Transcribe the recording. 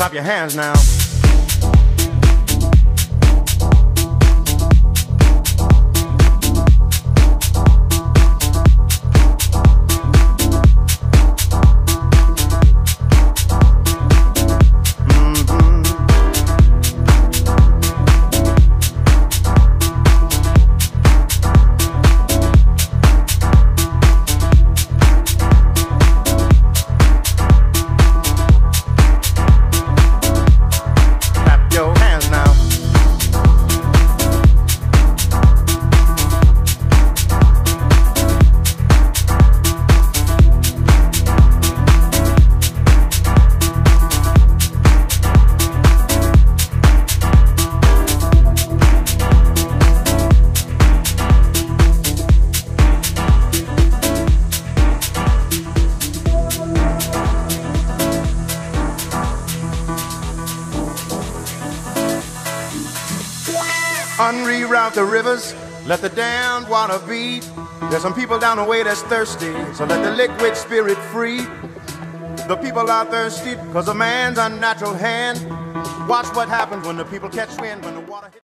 Clap your hands now. Unreroute the rivers, let the damned water be. There's some people down the way that's thirsty, so let the liquid spirit free. The people are thirsty because of man's unnatural hand. Watch what happens when the people catch wind, when the water hits.